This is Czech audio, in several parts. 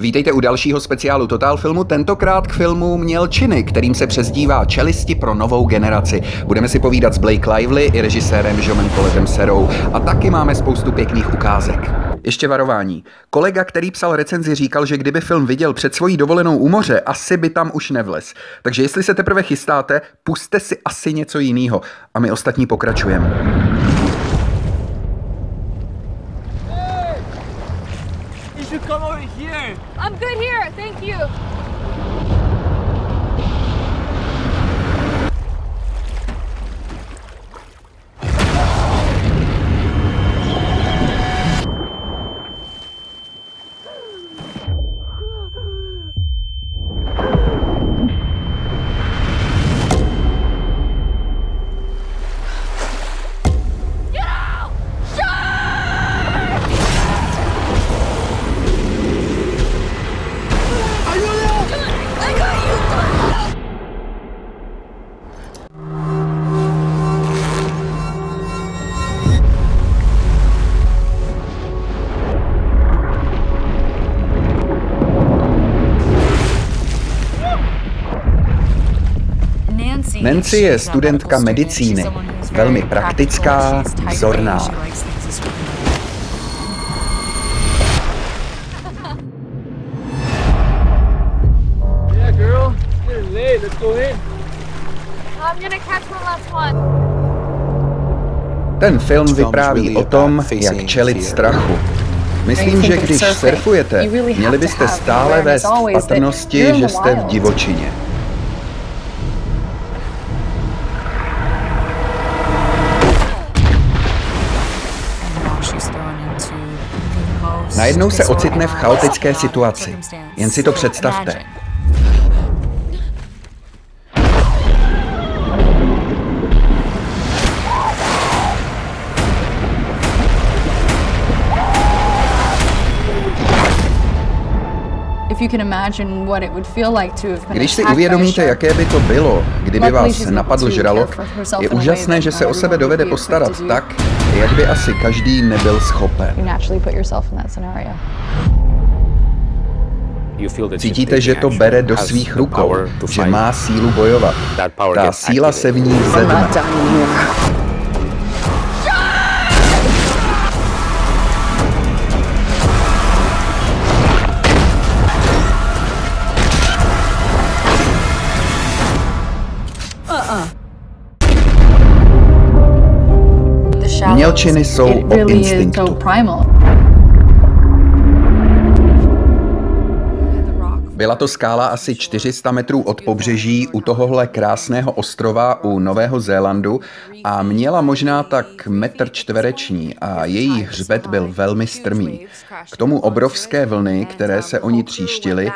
Vítejte u dalšího speciálu Total Filmu. Tentokrát k filmu měl činy, kterým se přezdívá Čelisti pro novou generaci. Budeme si povídat s Blake Lively i režisérem Jomen Coletem Serou. A taky máme spoustu pěkných ukázek. Ještě varování. Kolega, který psal recenzi, říkal, že kdyby film viděl před svojí dovolenou u moře, asi by tam už nevlez. Takže jestli se teprve chystáte, puste si asi něco jiného. A my ostatní pokračujeme. Should come over here. I'm good here, thank you. Nancy je studentka medicíny, velmi praktická, vzorná. Ten film vypráví o tom, jak čelit strachu. Myslím, že když surfujete, měli byste stále vést v patrnosti, že jste v divočině. Najednou se ocitne v chaotické situaci. Jen si to představte. Když si uvědomíte, jaké by to bylo, kdyby vás napadl žralok, je úžasné, že se o sebe dovede postarat tak, jak by asi každý nebyl schopen. Cítíte, že to bere do svých rukou, že má sílu bojovat. Ta síla se v ní vzedne. Mělčiny jsou o instinktu. Byla to skála asi 400 metrů od pobřeží u tohohle krásného ostrova u Nového Zélandu a měla možná tak metr čtvereční a její hřbet byl velmi strmý. K tomu obrovské vlny, které se o ní tříštily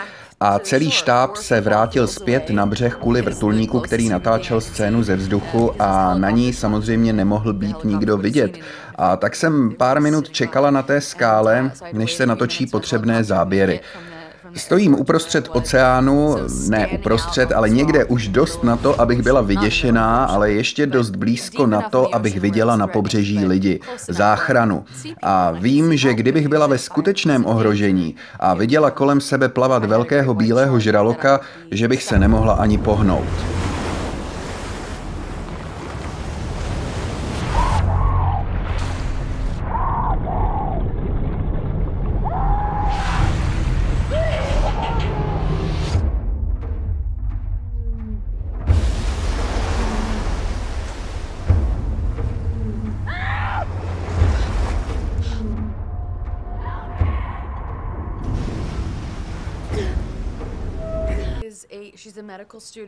a celý štáb se vrátil zpět na břeh kvůli vrtulníku, který natáčel scénu ze vzduchu a na ní samozřejmě nemohl být nikdo vidět. A tak jsem pár minut čekala na té skále, než se natočí potřebné záběry. Stojím uprostřed oceánu, ne uprostřed, ale někde už dost na to, abych byla vyděšená, ale ještě dost blízko na to, abych viděla na pobřeží lidi, záchranu. A vím, že kdybych byla ve skutečném ohrožení a viděla kolem sebe plavat velkého bílého žraloka, že bych se nemohla ani pohnout.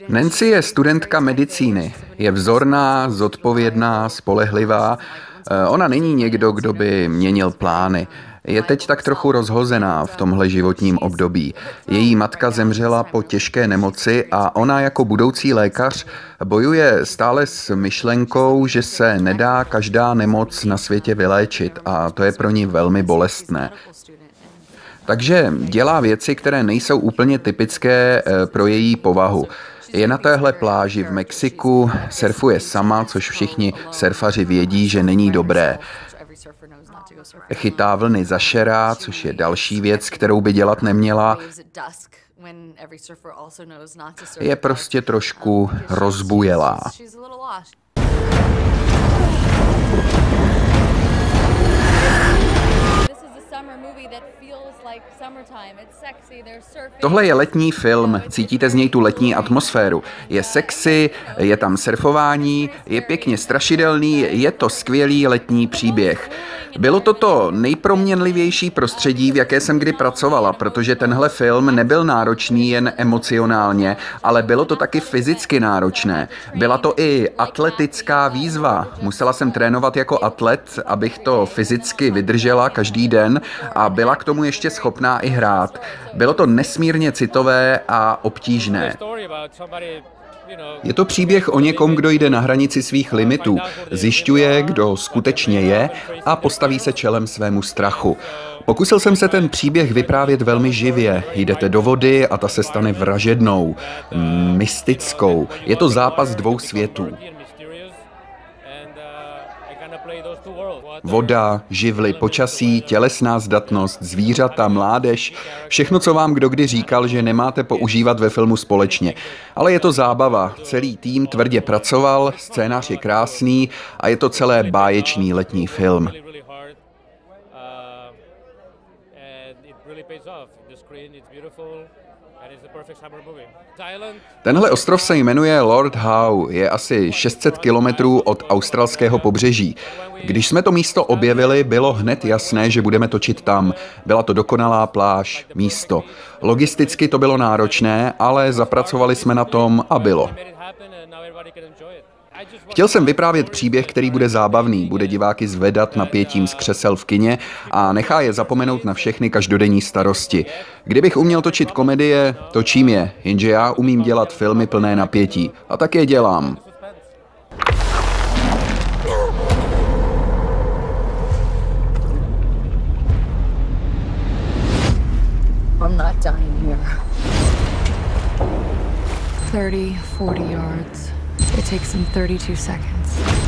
Nancy je studentka medicíny. Je vzorná, zodpovědná, spolehlivá. Eh, Ona není někdo, kdo by měnil plány. Je teď tak trochu rozhozená v tomhle životním období. Její matka zemřela po těžké nemoci a ona jako budoucí lékař bojuje stále s myšlenkou, že se nedá každá nemoc na světě vyléčit a to je pro ní velmi bolestné. Takže dělá věci, které nejsou úplně typické eh, pro její povahu. Je na téhle pláži v Mexiku, surfuje sama, což všichni surfaři vědí, že není dobré. Chytá vlny za šera, což je další věc, kterou by dělat neměla. Je prostě trošku rozbujelá. Tohle je letní film, cítíte z něj tu letní atmosféru. Je sexy, je tam surfování, je pěkně strašidelný, je to skvělý letní příběh. Bylo to to nejproměnlivější prostředí, v jaké jsem kdy pracovala, protože tenhle film nebyl náročný jen emocionálně, ale bylo to taky fyzicky náročné. Byla to i atletická výzva. Musela jsem trénovat jako atlet, abych to fyzicky vydržela každý den a byla k tomu ještě schopná i hrát. Bylo to nesmírně citové a obtížné. Je to příběh o někom, kdo jde na hranici svých limitů, zjišťuje, kdo skutečně je a postaví se čelem svému strachu. Pokusil jsem se ten příběh vyprávět velmi živě. Jdete do vody a ta se stane vražednou, mystickou. Je to zápas dvou světů. Voda, živly, počasí, tělesná zdatnost, zvířata, mládež, všechno, co vám kdo kdy říkal, že nemáte používat ve filmu společně. Ale je to zábava, celý tým tvrdě pracoval, scénář je krásný a je to celé báječný letní film. Tenhle ostrov se jmenuje Lord Howe, je asi 600 kilometrů od australského pobřeží. Když jsme to místo objevili, bylo hned jasné, že budeme točit tam. Byla to dokonalá pláž, místo. Logisticky to bylo náročné, ale zapracovali jsme na tom a bylo. Chtěl jsem vyprávět příběh, který bude zábavný, bude diváky zvedat napětím z křesel v kině a nechá je zapomenout na všechny každodenní starosti. Kdybych uměl točit komedie, točím je, jenže já umím dělat filmy plné napětí. A tak je dělám. I'm not dying here. 30, 40 yards. It takes them 32 seconds.